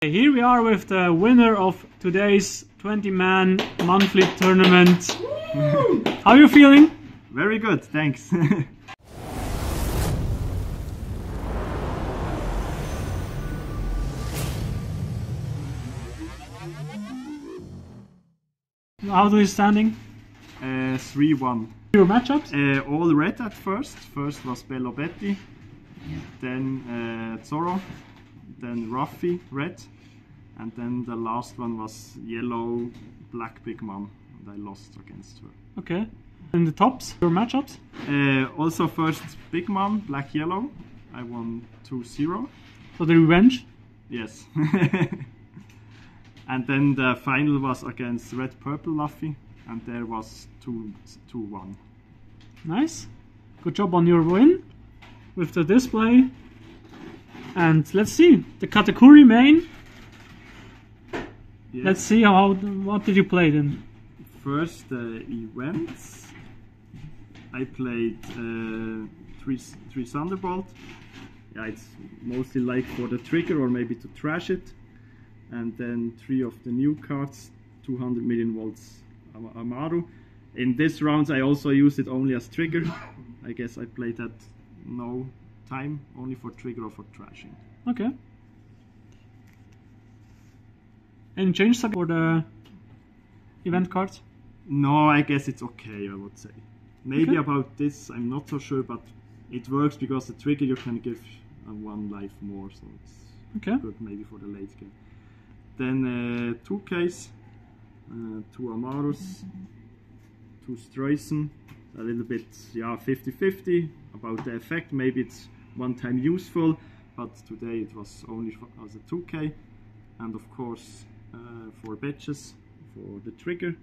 Here we are with the winner of today's 20-man monthly tournament. How are you feeling? Very good, thanks. How are you standing? uh, 3-1. Your matchups? Uh, all red at first. First was Belo Betty, then uh, Zoro, then Ruffy, red, and then the last one was yellow, black Big Mom, and I lost against her. Okay. And the tops? Your matchups? Uh, also first Big Mom, black yellow, I won 2-0. So the revenge? Yes. and then the final was against Red Purple Luffy, and there was 2 2 1. Nice. Good job on your win with the display. And let's see the Katakuri main. Yes. Let's see how what did you play then? First uh, events, I played uh, three three Thunderbolt. Yeah, it's mostly like for the trigger or maybe to trash it, and then three of the new cards, 200 million volts Am- Amaru. In this round, I also used it only as trigger. I guess I played that no time, only for trigger or for trashing. Okay. Any change for the event cards? No, I guess it's okay, I would say. Maybe Okay. about this, I'm not so sure, but it works because the trigger you can give uh, one life more, so it's Okay. good maybe for the late game. Then uh, two Ks, uh, two Amarus, two Streusen, a little bit, yeah, 50 50 about the effect. Maybe it's one time useful, but today it was only for, as a 2K. And of course, uh, four batches for the trigger.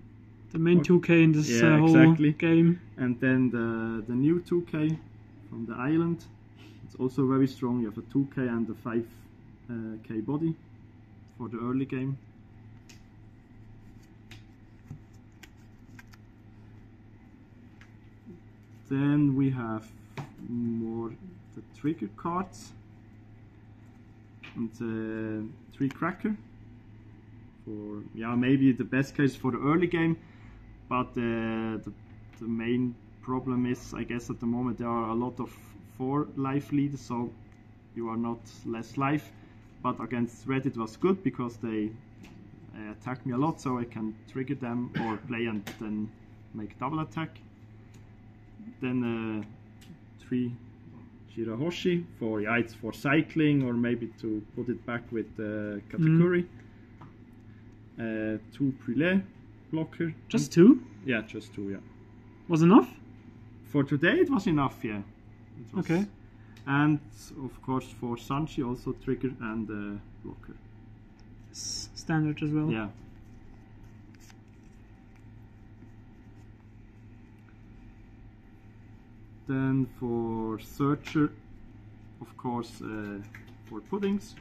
The main 2K in this Yeah, uh, whole exactly. game. And then the, the new 2K from the island. It's also very strong. You have a 2K and a 5K body for the early game. Then we have more the trigger cards. And uh, three cracker. For yeah maybe the best case for the early game. But uh, the, the main problem is i guess at the moment there are a lot of four life leaders so you are not less life. But against red it was good because they uh, attack me a lot so i can trigger them or play and then make double attack. Then uh, three Shirahoshi for yeah it's for cycling or maybe to put it back with uh, Katakuri uh, two Praline blocker Just two? yeah, just two, yeah. Was enough? For today it was enough, yeah. Was- Okay. And of course for Sanji also trigger and uh, blocker. S- Standard as well. Yeah. Then for Searcher, of course, uh, for puddings.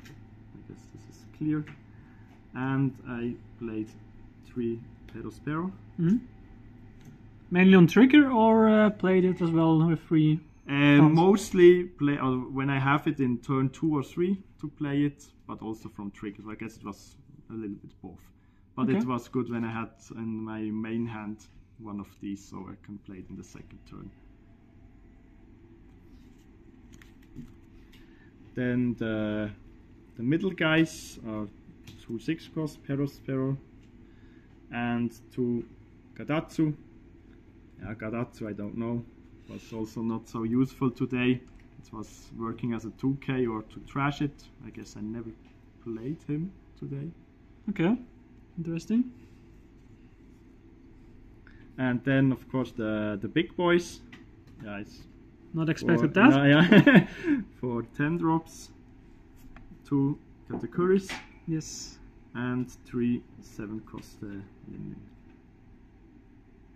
I guess this is clear. And I played three Perospero. Mhm. Mainly on trigger or uh, played it as well with free? Uh, mostly play uh, when I have it in turn two or three to play it, but also from triggers. I guess it was a little bit both. But it was good when I had in my main hand one of these, so I can play it in the second turn. Then the the middle guys are two six cost Perospero and two Gedatsu. Yeah, Gedatsu I don't know was also not so useful today. It was working as a 2K or to trash it. I guess I never played him today. Okay. Interesting. And then of course the the big boys. Yeah, it's Not for, expected that. yeah, yeah. for 10 drops, two Katakuris Yes. and three 7 cost uh,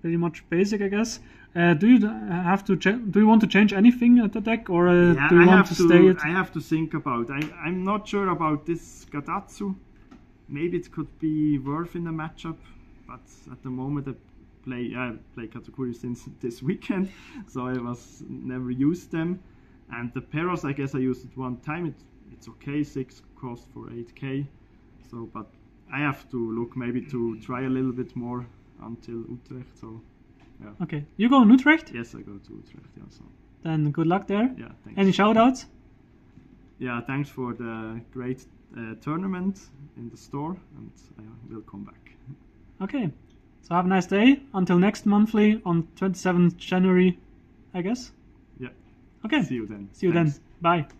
Pretty much basic, I guess. Uh, do you have to do you want to change anything at the deck, or uh, Yeah, do you I want have to stay it? I have to think about. I, I'm not sure about this Gedatsu. Maybe it could be worth in a matchup, but at the moment I play I play Katakuri since this weekend, so I was never used them. And the Peros, I guess I used it one time. It, it's okay, six cost for 8k. So, but I have to look maybe to try a little bit more until Utrecht. So, yeah. Okay, you go in Utrecht. yes, I go to Utrecht. Yeah. So, Then good luck there. yeah. Thanks. Any shoutouts? yeah, thanks for the great uh, tournament in the store, and I will come back. Okay. So have a nice day. Until next monthly on 27th January, I guess. Yeah. Okay. See you then. See you Thanks. then. Bye.